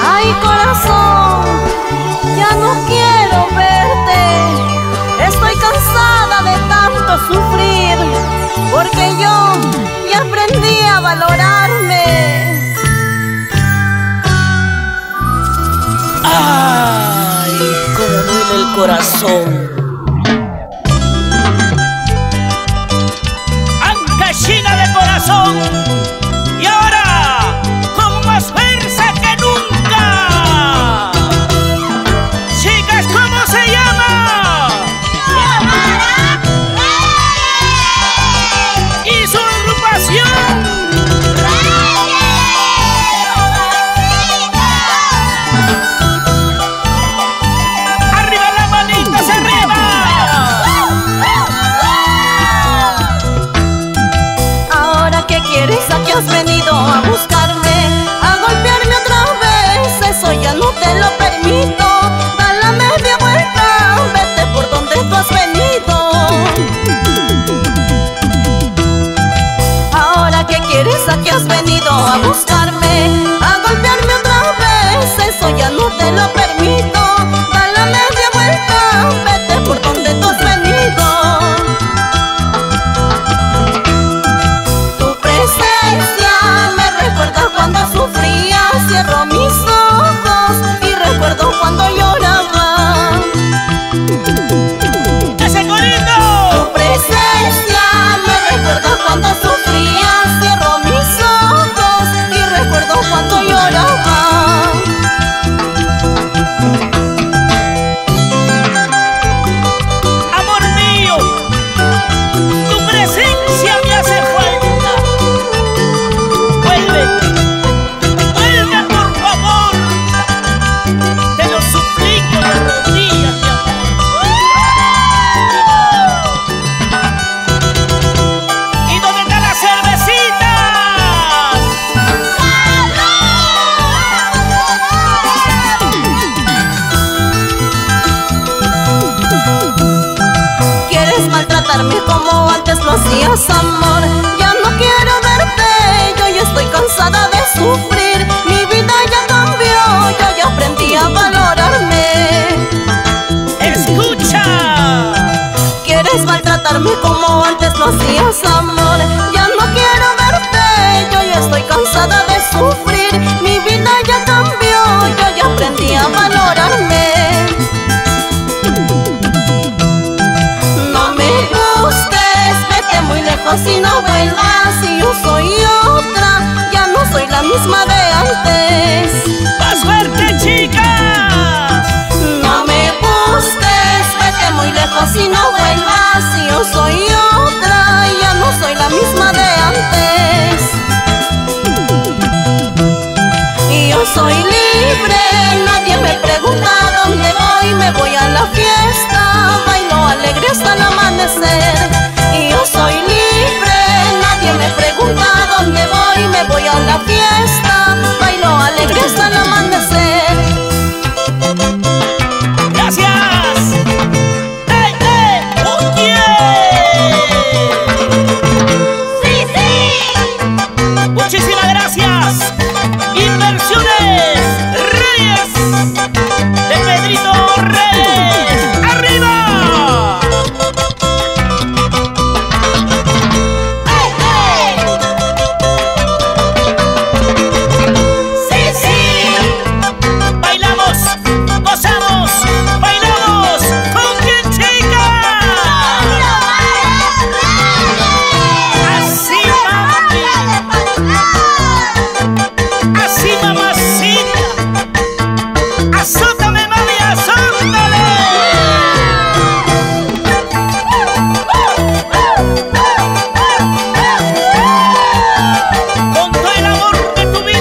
Ay corazón, ya no quiero verte. Estoy cansada de tanto sufrir, porque yo ya aprendí a valorarme. Ay, cómo duele el corazón. China de corazón. Maltratarme como antes lo hacías, amor, ya no quiero verte, yo ya estoy cansada de sufrir, con todo el amor de tu vida.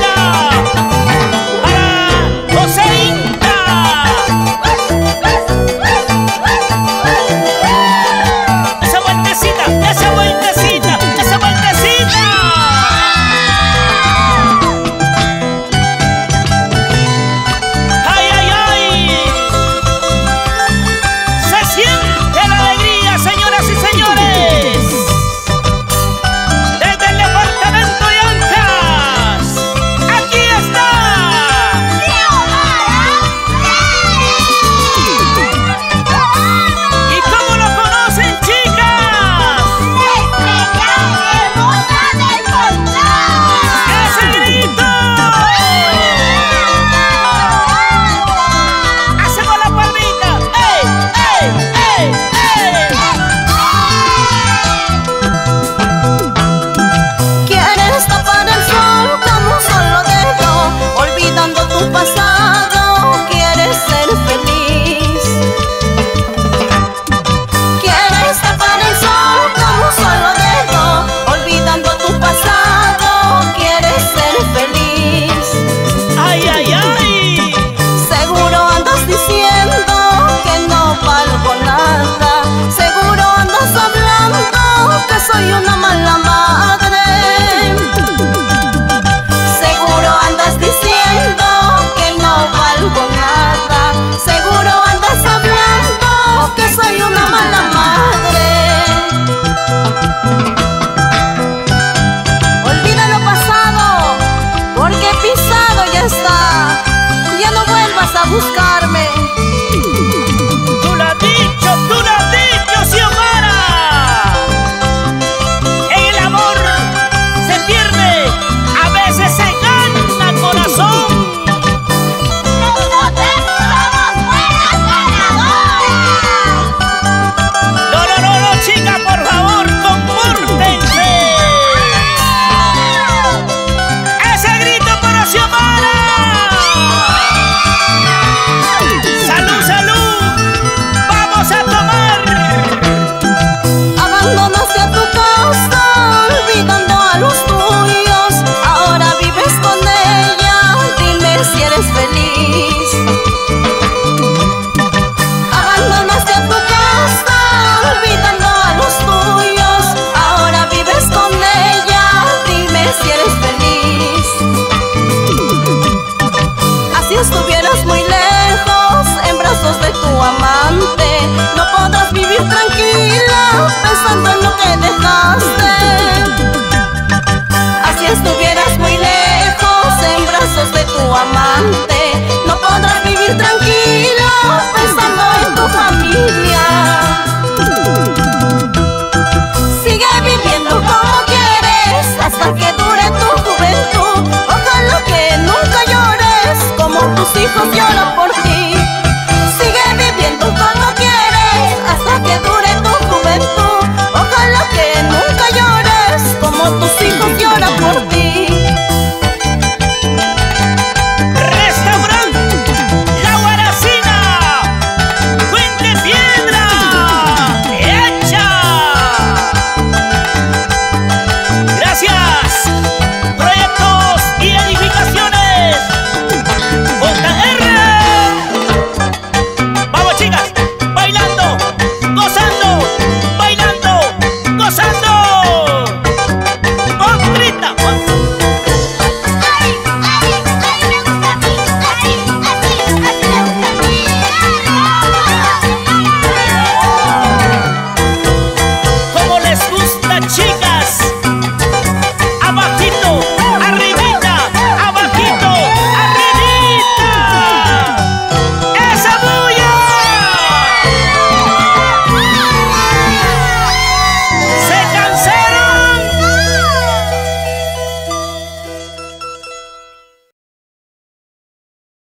отпускай